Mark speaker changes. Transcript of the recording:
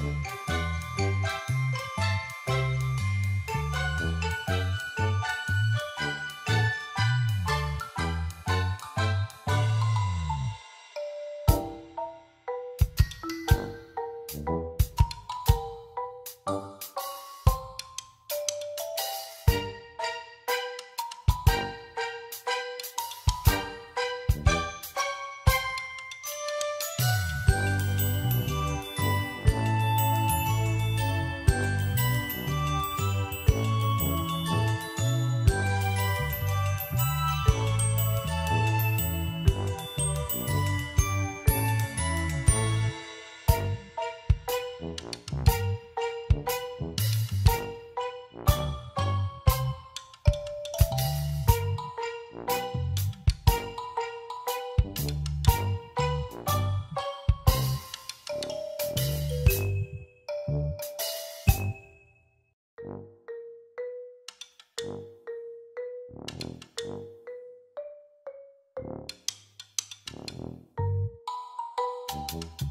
Speaker 1: Bye. Mm-hmm.